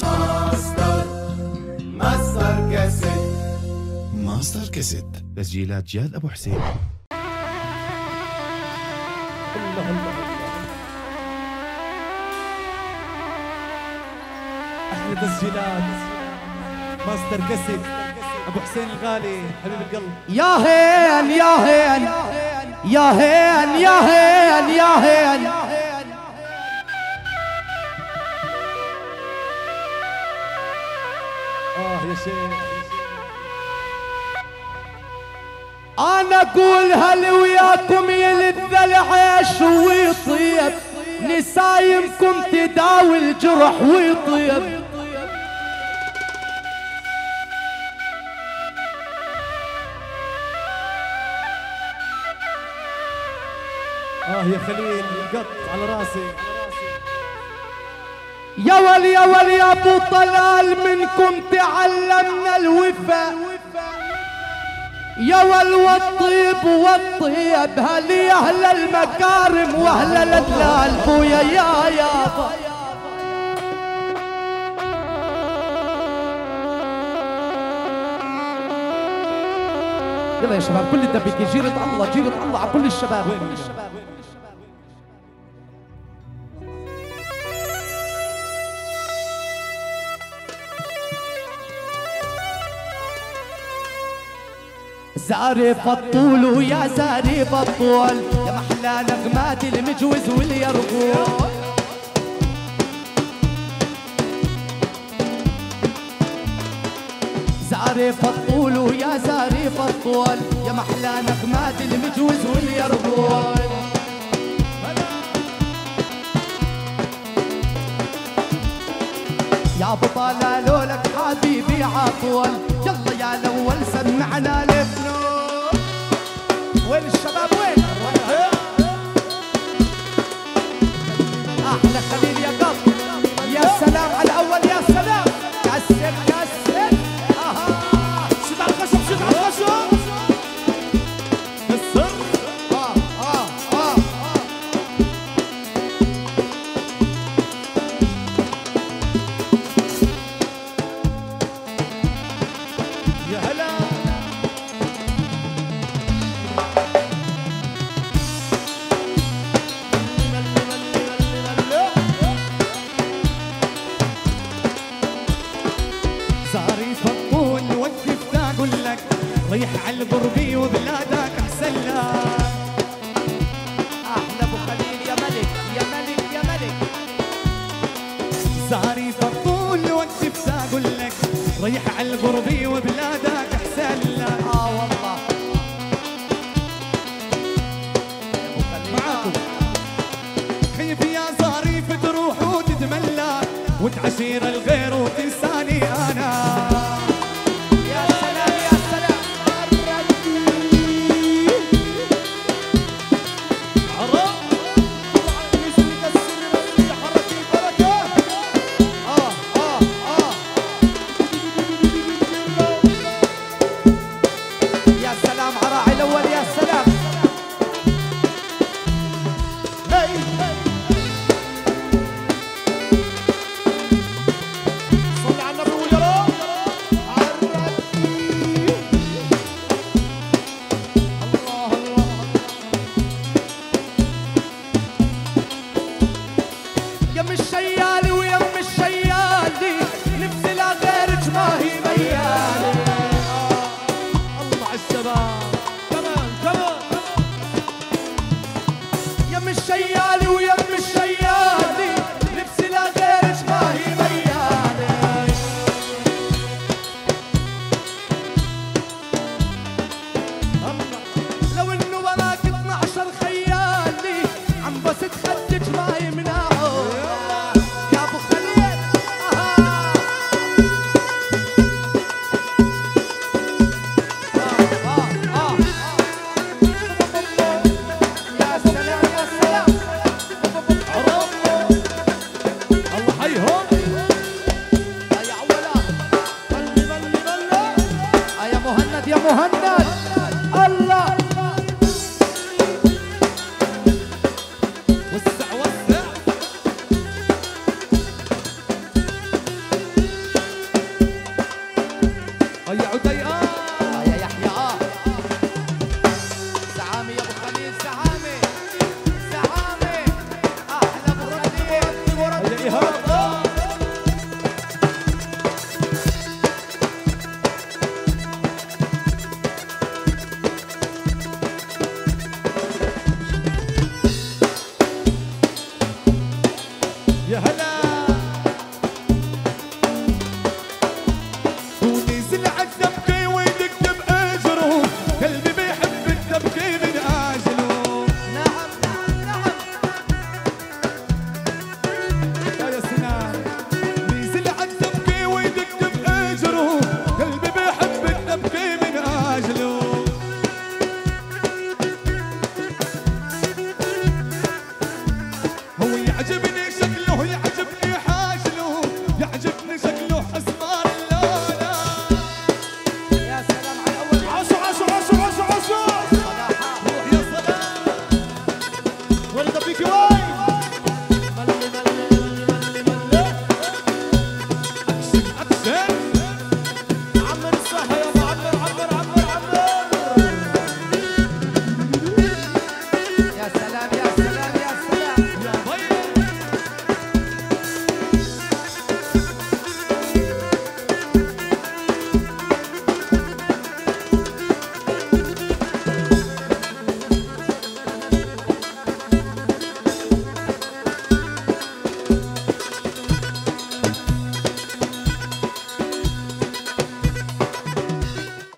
ماستر ماستر كاسيت. ماستر كاسيت تسجيلات جاد أبو حسين. الله الله أحلى تسجيلات. ماستر كاسيت. أبو حسين الغالي حبيب القلب. يا هين يا هين يا هين يا هين يا هين. يا أنا أقول هل وياكم يلذ العيش ويطيب؟ نسايمكم تداوي الجرح ويطيب. آه يا خليل قط على راسي. يا ول يا ول يا أبو طلال منكم تعلمنا الوفا يا ول والطيب والطيب هل يا أهل المكارم وأهل الأدلال؟ بويا يا يابا يلا يا شباب كل الدبكة جيرة الله جيرة الله على كل الشباب كل الشباب. زارف الطول ويا زارف الطول يا محلى نغمات المجوز واليرغول زارف الطول ويا زارف الطول يا محلى نغمات المجوز واليرغول يا ابو طلال لك حبيبي عطول. يلا يا الأول سمعنا الفنون وين الشباب وين أحلى ريح على الغربي وبلادك أحسن لك أحلى أبو خليل يا ملك يا ملك يا ملك. صاري فطول وقف أقول لك ريح على الغربي وبلادك أحسن لك آه والله. معاكم. خيف يا ظريف تروح وتتملى وتعشير الغير وتنساني